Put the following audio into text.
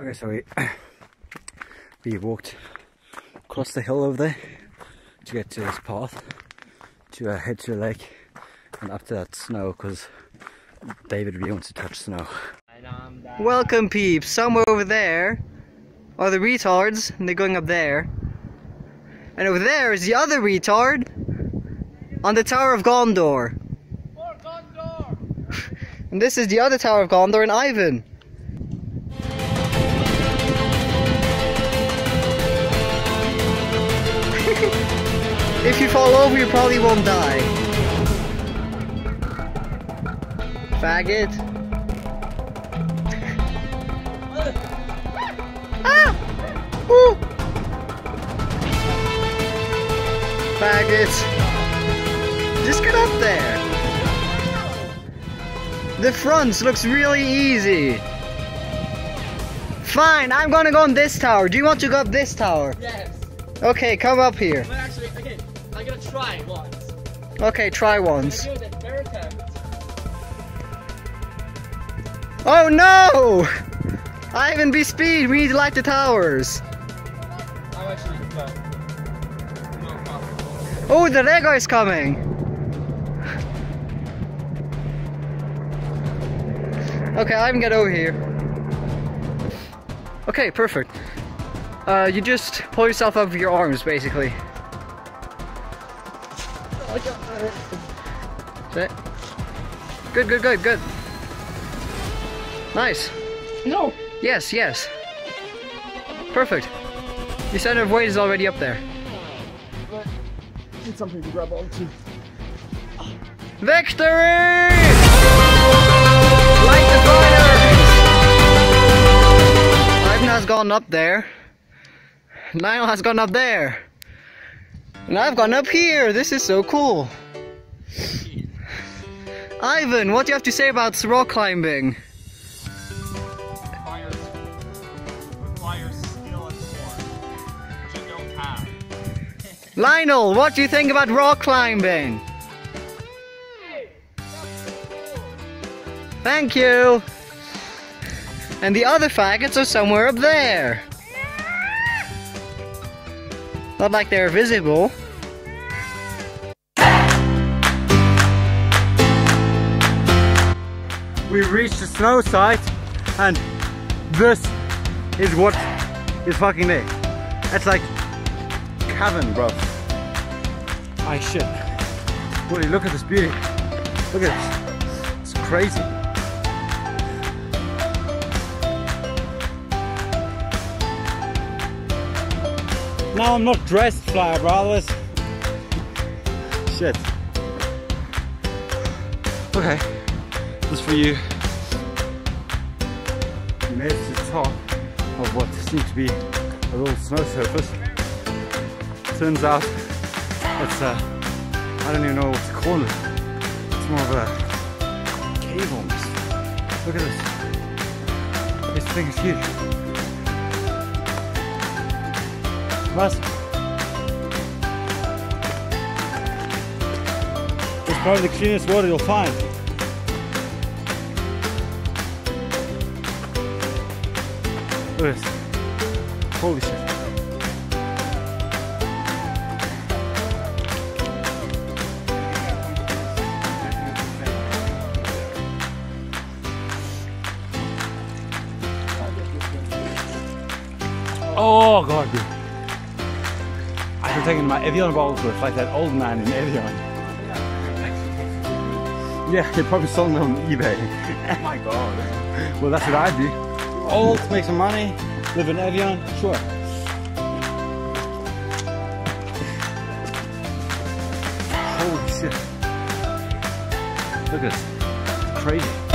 Okay, so we, we walked across the hill over there to get to this path to uh, head to the lake and up to that snow because David really wants to touch snow. Welcome peeps, somewhere over there are the retards and they're going up there. And over there is the other retard on the Tower of Gondor. and this is the other Tower of Gondor in Ivan. If you fall over, you probably won't die. Faggot. ah! Woo! Faggot. Just get up there. The front looks really easy. Fine, I'm gonna go on this tower. Do you want to go up this tower? Yes. Okay, come up here. But actually, okay, I'm gonna try once. Okay, try once. gonna do the fair attempt. Oh no! Ivan, be speed. We need to light the towers. I'm actually no. No possible. Oh, the Lego is coming. Okay, Ivan, get over here. Okay, perfect. Uh, you just pull yourself up with your arms, basically. That's it. Good, good, good, good. Nice. No. Yes, yes. Perfect. Your center of weight is already up there. But need something to grab onto. Victory! Gone up there. Lionel has gone up there. And I've gone up here. This is so cool. Ivan, what do you have to say about rock climbing? Lionel, what do you think about rock climbing? Thank you. And the other faggots are somewhere up there. Not like they're visible. We reached the snow site and this is what is fucking there. It's like cavern, bro. I shit. Holy, look at this beauty. Look at this. It's crazy. Now I'm not dressed, fly brothers. Shit. Okay, this is for you. We made it to the top of what seemed to be a little snow surface. Turns out it's a, I don't even know what to call it. It's more of a cave almost. Look at this. This thing is huge. Mas it's probably the cleanest water you'll find. Look at this. Holy shit. Oh god, dude. Been taking my Evian bottles with like that old man in Evian. Yeah, they probably sold them on eBay. Oh my god. Well, that's what I do. Old, make some money, live in Evian, sure. Holy shit. Look at this. Crazy.